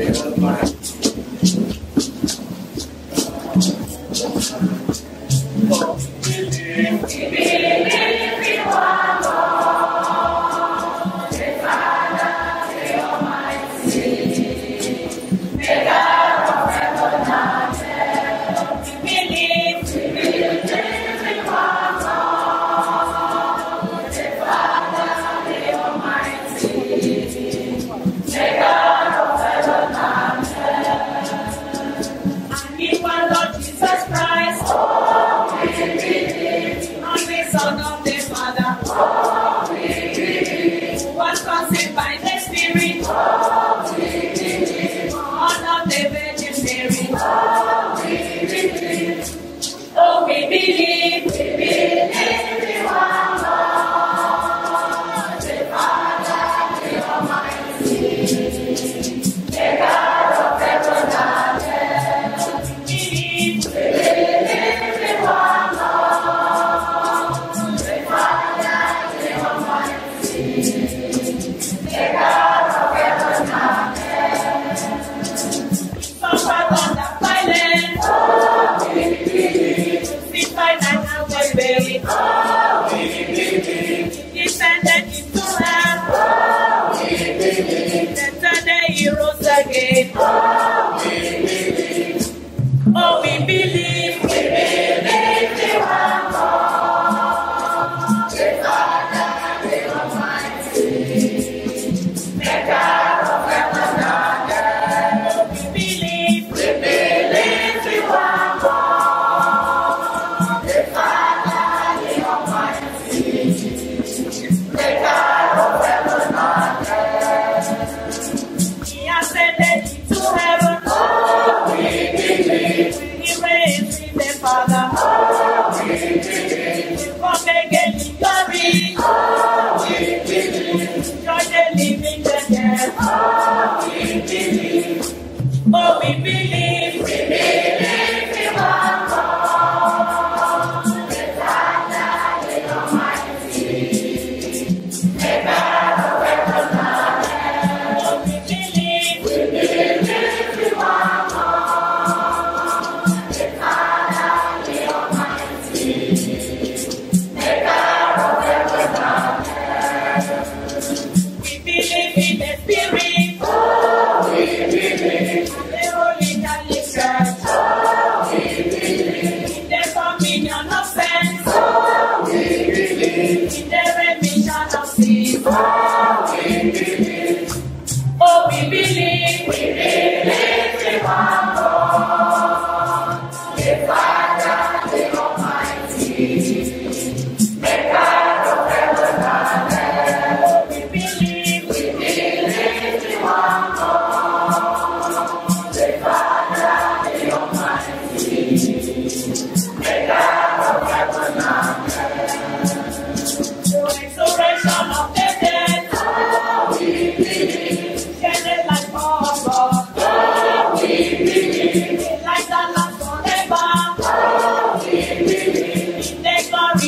And Oh, again. They got